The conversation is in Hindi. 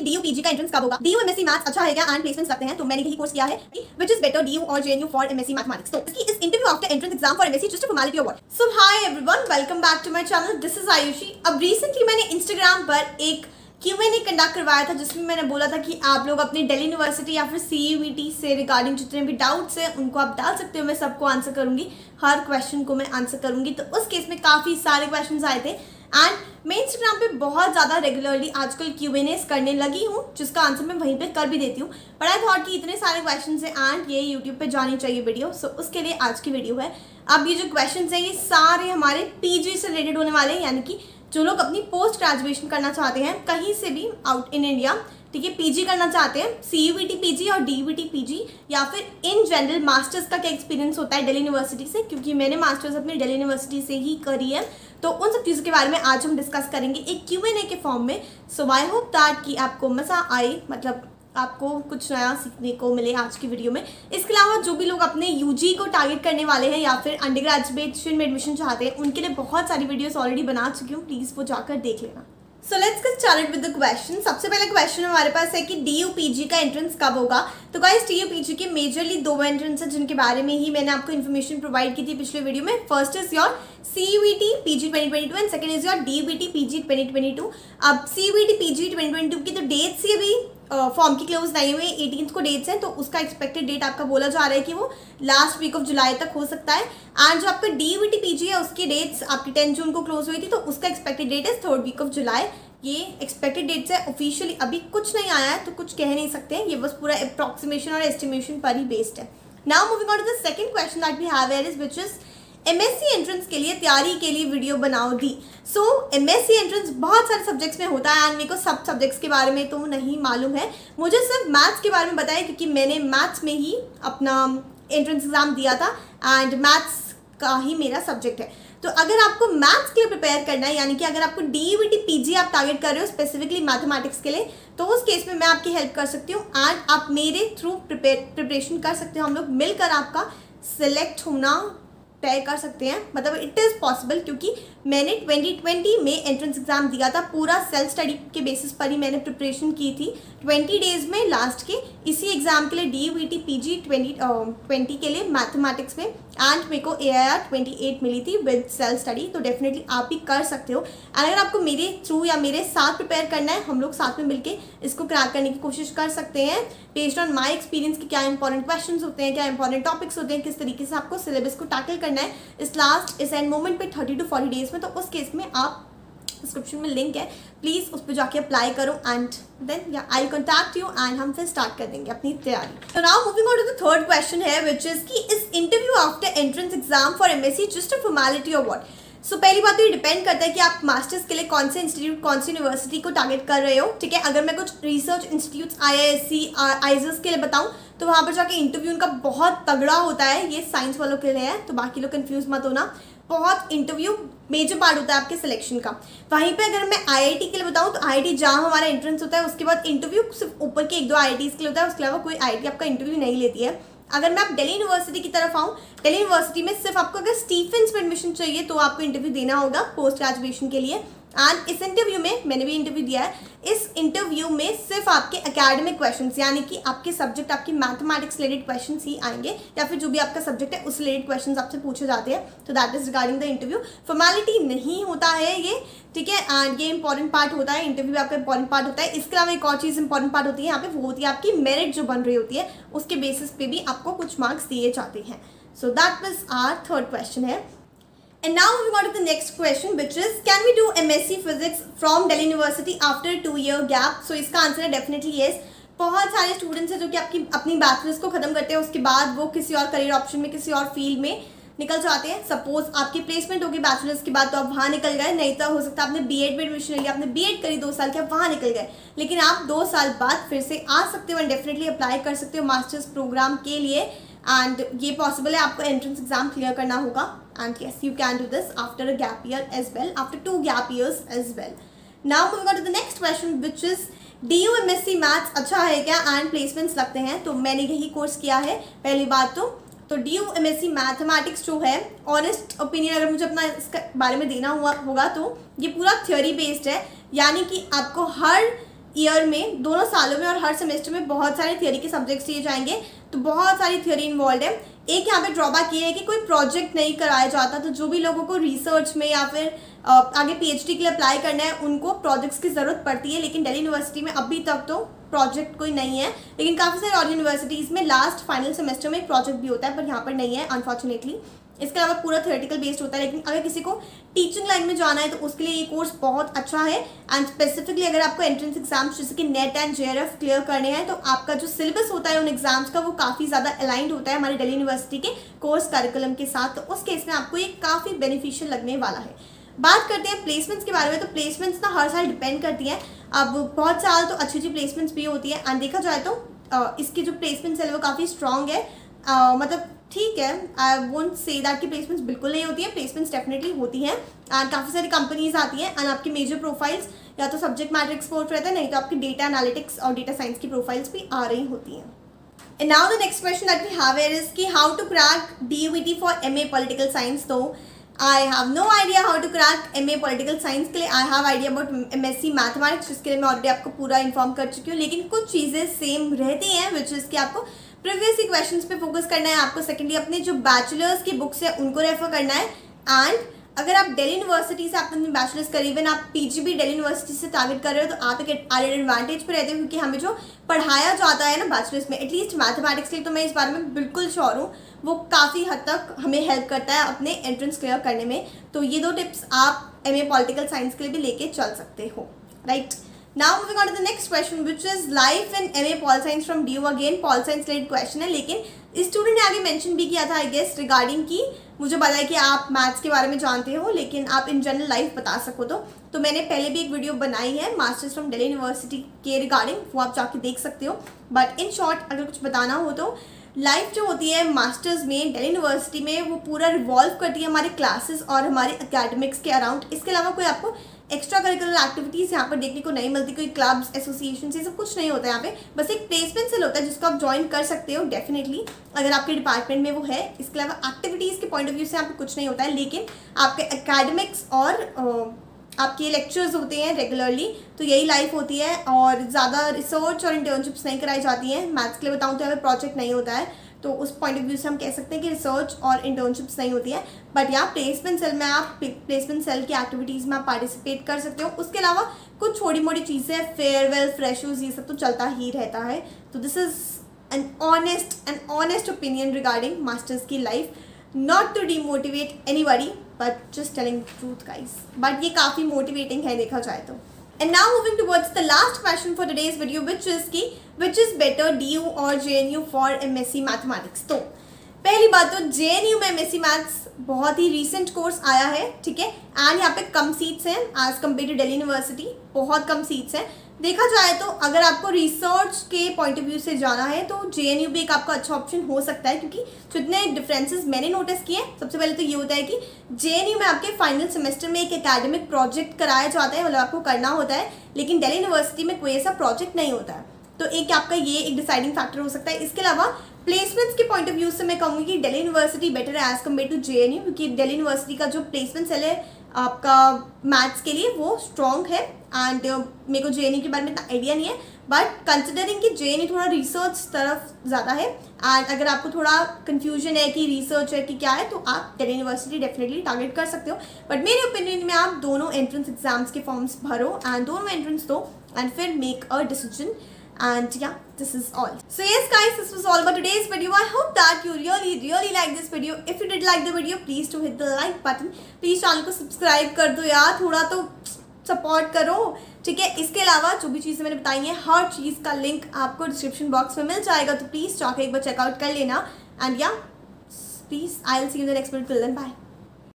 कि डीयू पीजी का एंट्रेंस कब होगा? डीयू एमएससी मैथ्स अच्छा है क्या? एंड प्लेसमेंट्स लगते हैं तो मैंने यही कोर्स किया है। विच इज़ बेटर डीयू और जेएनयू फॉर एमएससी मैथमेटिक्स तो इसकी इस interview after entrance exam for MSc just formality और what so hi everyone welcome back to my channel this is Ayushi अब रिसेंटली मैंने इंस्टाग्राम पर एक क्यू ए कंडक्ट करवाया था, जिसमें मैंने बोला था कि आप लोग अपनी दिल्ली यूनिवर्सिटी या फिर सी से रिगार्डिंग जितने भी डाउट्स हैं, उनको आप डाल सकते हो, मैं सबको आंसर करूँगी। हर क्वेश्चन को मैं आंसर करूँगी। तो उस केस में काफ़ी सारे क्वेश्चन आए थे। एंड मैं इंस्टाग्राम पे बहुत ज़्यादा रेगुलरली आजकल क्यू एन एस करने लगी हूँ जिसका आंसर मैं वहीं पे कर भी देती हूँ। बट आई थॉट कि इतने सारे क्वेश्चन हैं एंड ये यूट्यूब पे जानी चाहिए वीडियो सो so, उसके लिए आज की वीडियो है। अब ये जो क्वेश्चन हैं ये सारे हमारे पीजी से रिलेटेड होने वाले हैं यानी कि जो लोग अपनी पोस्ट ग्रेजुएशन करना चाहते हैं कहीं से भी आउट इन इंडिया ठीक है पीजी करना चाहते हैं सी यू पीजी और डी यू पीजी या फिर इन जनरल मास्टर्स का क्या एक्सपीरियंस होता है दिल्ली यूनिवर्सिटी से? क्योंकि मैंने मास्टर्स अपनी दिल्ली यूनिवर्सिटी से ही करी है। तो उन सब चीज़ों के बारे में आज हम डिस्कस करेंगे एक क्यू एन ए के फॉर्म में। सो आई होप दैट कि आपको मज़ा आए मतलब आपको कुछ नया सीखने को मिले आज की वीडियो में। इसके अलावा जो भी लोग अपने यूजी को टारगेट करने वाले हैं या फिर अंडर ग्रेजुएशन में एडमिशन चाहते हैं, उनके लिए बहुत सारी वीडियोस ऑलरेडी बना चुकी हूँ। प्लीज़ वो जाकर देख लेना। So let's get started with the question सबसे पहले क्वेश्चन हमारे पास है कि डी यू पी जी का एंट्रेंस कब होगा? तो guys D U P G के मेजरली दो एंट्रेंस हैं जिनके बारे में ही मैंने आपको इन्फॉर्मेशन प्रोवाइड की थी पिछले वीडियो में. First is your C U T P G twenty twenty two and second is your D B T P G twenty twenty two अब C U T P G twenty twenty two की तो डेट्स ही अभी? फॉर्म की क्लोज नहीं हुई एटीन को डेट्स हैं तो उसका एक्सपेक्टेड डेट आपका बोला जा रहा है कि वो लास्ट वीक ऑफ़ जुलाई तक हो सकता है। एंड जो आपका डी वी टी है, उसकी डेट्स आपकी टेंथ जून को क्लोज हुई थी तो उसका एक्सपेक्टेड डेट है थर्ड वीक ऑफ़ जुलाई ये एक्सपेक्टेड डेट्स है ऑफिशियली अभी कुछ नहीं आया है तो कुछ कह नहीं सकते हैं। ये बस पूरा अप्रॉक्सीमेशन और एस्टिमेशन पर ही बेस्ड है। Now moving on to the second question that we have is which is MSc entrance के लिए तैयारी के लिए वीडियो बनाओ दी। सो एमएससी एंट्रेंस बहुत सारे सब्जेक्ट्स में होता है एंड मेरे को सब सब्जेक्ट्स के बारे में तो नहीं मालूम है। मुझे सिर्फ़ मैथ्स के बारे में बताया क्योंकि मैंने मैथ्स में ही अपना एंट्रेंस एग्ज़ाम दिया था एंड मैथ्स का ही मेरा सब्जेक्ट है। तो अगर आपको मैथ्स के लिए प्रिपेयर करना है, यानी कि अगर आपको D V T P G आप टारगेट कर रहे हो स्पेसिफिकली मैथमेटिक्स के लिए तो उस केस में मैं आपकी हेल्प कर सकती हूँ एंड आप मेरे थ्रू प्रिपेयर प्रिपरेशन कर सकते हो, हम लोग मिलकर आपका सिलेक्ट होना तय कर सकते हैं। मतलब इट इज़ पॉसिबल क्योंकि मैंने 2020 में एंट्रेंस एग्ज़ाम दिया था। पूरा सेल्फ स्टडी के बेसिस पर ही मैंने प्रिपरेशन की थी। 20 डेज़ में लास्ट के इसी एग्ज़ाम के लिए D V T P G twenty के लिए मैथमेटिक्स में एंड मेरे को A I R twenty eight मिली थी विद सेल्फ स्टडी तो डेफिनेटली आप भी कर सकते हो। एंड अगर आपको मेरे थ्रू या मेरे साथ प्रिपेयर करना है, हम लोग साथ में मिलकर इसको क्रैक करने की कोशिश कर सकते हैं। बेस्ड ऑन माई एक्सपीरियंस के क्या इंपॉर्टेंट क्वेश्चन होते हैं, क्या इंपॉर्टेंट टॉपिक्स होते हैं, किस तरीके से आपको सिलेबस को टैकल करना है। इस लास्ट इस एंड मोमेंट पे थर्टी टू फोर्टी डेज़ में तो उस केस में आप डिस्क्रिप्शन में लिंक है प्लीज़ उस पर जाके अप्लाई करो एंड देन या आई कॉन्टैक्ट यू एंड हम फिर स्टार्ट कर देंगे अपनी तैयारी तो now moving on to the third question है विच इज़ कि इस interview after entrance exam for MSc just a formality और व्हाट सो so, पहली बात तो ये डिपेंड करता है कि आप मास्टर्स के लिए कौन से इंस्टीट्यूट कौन सी यूनिवर्सिटी को टारगेट कर रहे हो ठीक है अगर मैं कुछ research institute I I S C के लिए बताऊँ तो वहाँ पर जाके इंटरव्यू उनका बहुत तगड़ा होता है ये साइंस वालों के लिए है तो बाकी लोग कंफ्यूज मत होना बहुत इंटरव्यू मेजर पार्ट होता है आपके सिलेक्शन का। वहीं पे अगर मैं आईआईटी के लिए बताऊँ तो आईआईटी जहाँ हमारा एंट्रेंस होता है, उसके बाद इंटरव्यू सिर्फ़ ऊपर के एक दो आई के लिए होता है, उसके अलावा कोई आई आपका इंटरव्यू नहीं लेती है। अगर मैं आप दिल्ली यूनिवर्सिटी की तरफ़ आऊँ डेली यूनिवर्सिटी में सिर्फ़ आपको अगर स्टीफेंस में एडमिशन चाहिए तो आपको इंटरव्यू देना होगा पोस्ट ग्रेजुएशन के लिए। एंड इस इंटरव्यू में मैंने भी इंटरव्यू दिया है। इस इंटरव्यू में सिर्फ़ आपके एकेडमिक क्वेश्चंस यानी कि आपके सब्जेक्ट आपकी मैथमेटिक्स रिलेटेड क्वेश्चंस ही आएँगे, या फिर जो भी आपका सब्जेक्ट है, उस रिलेटेड क्वेश्चंस आपसे पूछे जाते हैं। तो that is regarding the interview formality नहीं होता है ये, ठीक है? एंड ये इंपॉर्टेंट पार्ट होता है इंटरव्यू आपका इंपॉर्टेंट पार्ट होता है। इसके अलावा एक और चीज़ इंपॉर्टेंट पार्ट होती है, यहाँ पे वो होती है आपकी मेरिट जो बन रही होती है, उसके बेसिस पे भी आपको कुछ मार्क्स दिए जाते हैं। So that was our third question है। And now we go to the next question, which is, can we do MSc Physics from Delhi University after two year gap? So, इसका आंसर है डेफिनेटली येस बहुत सारे स्टूडेंट्स हैं जो कि आपकी, अपनी बैचलर्स को ख़त्म करते हैं, उसके बाद वो किसी और करियर ऑप्शन में, किसी और फ़ील्ड में निकल जाते हैं. सपोज़ आपकी प्लेसमेंट होगी बैचलर्स के बाद तो आप वहाँ निकल गए, नहीं तो हो सकता आपने बी एड में एडमिशन लिया, आपने बी एड करी दो साल के, आप वहाँ निकल गए. लेकिन आप दो साल बाद फिर से आ सकते हो एंड डेफिनेटली अप्लाई कर सकते हो मास्टर्स प्रोग्राम के लिए. एंड ये पॉसिबल है, आपको एंट्रेंस एग्ज़ाम क्लियर करना होगा. And yes, you can do this after a gap year as well, after two gap years as well. Now moving on to the next question, which is D U M S C maths अच्छा है क्या? एंड प्लेसमेंट्स लगते हैं तो मैंने यही कोर्स किया है, पहली बात तो। तो D U M S C mathematics जो है ऑनेस्ट ओपिनियन अगर मुझे अपना इसके बारे में देना हुआ, होगा तो ये पूरा थ्योरी बेस्ड है। यानी कि आपको हर ईयर में, दोनों सालों में और हर सेमेस्टर में बहुत सारे थियोरी के सब्जेक्ट्स दिए जाएँगे। तो बहुत सारी थियोरी इन्वॉल्व है। एक यहाँ पे ड्रॉबैक ये है कि कोई प्रोजेक्ट नहीं कराया जाता तो जो भी लोगों को रिसर्च में या फिर आगे पीएचडी के लिए अप्लाई करना है, उनको प्रोजेक्ट्स की ज़रूरत पड़ती है, लेकिन दिल्ली यूनिवर्सिटी में अभी तक तो प्रोजेक्ट कोई नहीं है, लेकिन काफ़ी सारे और यूनिवर्सिटीज़ में लास्ट फाइनल सेमेस्टर में एक प्रोजेक्ट भी होता है, पर यहाँ पर नहीं है अनफॉर्चुनेटली इसके अलावा पूरा थियोरेटिकल बेस्ड होता है, लेकिन अगर किसी को टीचिंग लाइन में जाना है तो उसके लिए ये कोर्स बहुत अच्छा है। एंड स्पेसिफिकली अगर आपको एंट्रेंस एग्ज़ाम्स जैसे कि नेट एंड जे क्लियर करने हैं तो आपका जो सिलेबस होता है उन एग्ज़ाम्स का, वो काफ़ी ज़्यादा अलाइंड होता है हमारे दिल्ली यूनिवर्सिटी के कोर्स करिकुलम के साथ। तो उस केस में आपको ये काफ़ी बेनिफिशियल लगने वाला है। बात करते हैं प्लेसमेंट्स के बारे में तो प्लेसमेंट्स ना हर साल डिपेंड करती हैं। अब बहुत साल तो अच्छी अच्छी प्लेसमेंट्स भी होती है। एंड देखा जाए तो इसकी जो प्लेसमेंट्स है, वो काफ़ी स्ट्रॉन्ग है। मतलब ठीक है आई वोंट से दैट की प्लेसमेंट्स बिल्कुल नहीं होती है प्लेसमेंट्स डेफिनेटली होती हैं। एंड काफ़ी सारी कंपनीज़ आती हैं एंड आपकी मेजर प्रोफाइल्स या तो सब्जेक्ट मैटर एक्सपोर्ट रहता है, नहीं तो आपकी डेटा एनालिटिक्स और डेटा साइंस की प्रोफाइल्स भी आ रही होती हैं। And now the next question that we have is कि how to crack D for M A political science तो I have no idea how to crack M A political science के लिए. I have idea about M S C mathematics जिसके लिए मैं ऑलरेडी आपको पूरा इन्फॉर्म कर चुकी हूँ, लेकिन कुछ चीज़ें सेम रहती हैं विच इज़ कि आपको प्रीवियस ही क्वेश्चंस पे फोकस करना है आपको सेकेंडली अपने जो बैचलर्स की बुक्स है, उनको रेफर करना है एंड अगर आप दिल्ली यूनिवर्सिटी से आपने बैचलर्स कर इवन आप पीजीबी दिल्ली यूनिवर्सिटी से टारगेट कर रहे हो तो आप एक एडवांटेज पर रहते हो क्योंकि हमें जो पढ़ाया जाता है ना बैचलर्स में एटलीस्ट मैथमेटिक्स के लिए तो मैं इस बारे में बिल्कुल श्योर हूँ, वो काफ़ी हद तक हमें हेल्प करता है अपने एंट्रेंस क्लियर करने में तो ये दो टिप्स आप एम ए पॉलिटिकल साइंस के लिए भी लेके चल सकते हो right right? Now moving on to the next question which is life in M A pol science from D again pol science related question है, लेकिन स्टूडेंट ने आगे मेंशन भी किया था आई गेस रिगार्डिंग की मुझे पता है कि आप मैथ्स के बारे में जानते हो, लेकिन आप इन जनरल लाइफ बता सको तो। तो मैंने पहले भी एक वीडियो बनाई है मास्टर्स फ्रॉम दिल्ली यूनिवर्सिटी के रिगार्डिंग वो आप जाके देख सकते हो। बट इन शॉर्ट अगर कुछ बताना हो तो लाइफ जो होती है मास्टर्स में दिल्ली यूनिवर्सिटी में, वो पूरा रिवॉल्व करती है हमारे क्लासेस और हमारे अकेडमिक्स के अराउंड इसके अलावा कोई आपको एक्स्ट्रा करिकुलर एक्टिविटीज़ यहाँ पर देखने को नहीं मिलती, कोई क्लब्स एसोसिएशन ये सब कुछ नहीं होता यहाँ पे। बस एक प्लेसमेंट सेल होता है जिसको आप ज्वाइन कर सकते हो डेफिनेटली अगर आपके डिपार्टमेंट में वो है, इसके अलावा एक्टिविटीज़ के पॉइंट ऑफ़ व्यू से यहाँ पे कुछ नहीं होता है, लेकिन आपके अकेडमिक्स और आपके लेक्चर्स होते हैं रेगुलरली तो यही लाइफ होती है। और ज़्यादा रिसर्च और इंटर्नशिप्स नहीं कराई जाती हैं। मैथ्स के लिए बताऊँ तो यहाँ पे प्रोजेक्ट नहीं होता है। तो उस पॉइंट ऑफ़ व्यू से हम कह सकते हैं कि रिसर्च और इंटर्नशिप्स नहीं होती है बट यहाँ प्लेसमेंट सेल में आप प्लेसमेंट सेल की एक्टिविटीज़ में आप पार्टिसिपेट कर सकते हो। उसके अलावा कुछ छोटी मोटी चीज़ें फेयरवेल फ्रेशर्स ये सब तो चलता ही रहता है। तो this is an honest an honest opinion regarding masters की life not to demotivate anybody but just telling truth guys but ये काफ़ी मोटिवेटिंग है देखा जाए तो। And now moving towards the last question for today's video which is कि which is better DU or JNU for MSc Mathematics. तो पहली बात तो जेएनयू में एम एस मैथ्स बहुत ही रिसेंट कोर्स आया है, ठीक है? एंड यहाँ पे कम सीट्स हैं as compare to Delhi university बहुत कम सीट्स हैं। देखा जाए तो अगर आपको रिसर्च के पॉइंट ऑफ़ व्यू से जाना है तो जेएनयू भी एक आपका अच्छा ऑप्शन हो सकता है, क्योंकि जितने डिफरेंसेस मैंने नोटिस किए सबसे पहले तो ये होता है कि जेएनयू में आपके फाइनल सेमेस्टर में एक एकेडमिक प्रोजेक्ट कराया जाता है मतलब आपको करना होता है, लेकिन दिल्ली यूनिवर्सिटी में कोई ऐसा प्रोजेक्ट नहीं होता है। तो एक आपका ये एक डिसाइडिंग फैक्टर हो सकता है। इसके अलावा प्लेसमेंट्स के पॉइंट ऑफ़ व्यू से मैं कहूँगी कि दिल्ली यूनिवर्सिटी बेटर है एज कंपेयर टू जेएनयू क्योंकि दिल्ली यूनिवर्सिटी का जो प्लेसमेंट सेल है आपका मैथ्स के लिए वो स्ट्रॉन्ग है। एंड uh, मेरे को जे के बारे में इतना आइडिया नहीं है बट कंसिडरिंग कि जे थोड़ा रिसर्च तरफ़ ज़्यादा है एंड अगर आपको थोड़ा कन्फ्यूज़न है कि रिसर्च है कि क्या है तो आप दिल्ली यूनिवर्सिटी डेफिनेटली टारगेट कर सकते हो। बट मेरे ओपिनियन में आप दोनों एंट्रेंस एग्ज़ाम्स के फॉर्म्स भरो एंड दोनों एंट्रेंस दो एंड फिर make a decision and yeah this is all so yes guys this was all about today's video i hope that you really really like this video if you did like the video please to hit the like button please channel को subscribe कर दो यार थोड़ा तो सपोर्ट करो ठीक है इसके अलावा जो भी चीज़ें मैंने बताई हैं हर चीज़ का लिंक आपको डिस्क्रिप्शन बॉक्स में मिल जाएगा तो प्लीज़ जाके एक बार चेकआउट कर लेना एंड या please I will see you the next video till then bye